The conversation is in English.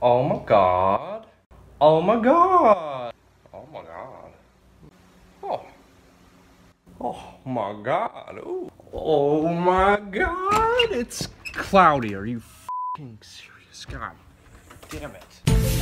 Oh my god. Oh my god. Oh my god. Oh. Oh my god. Ooh. Oh my god. It's cloudy. Are you f***ing serious? God damn it.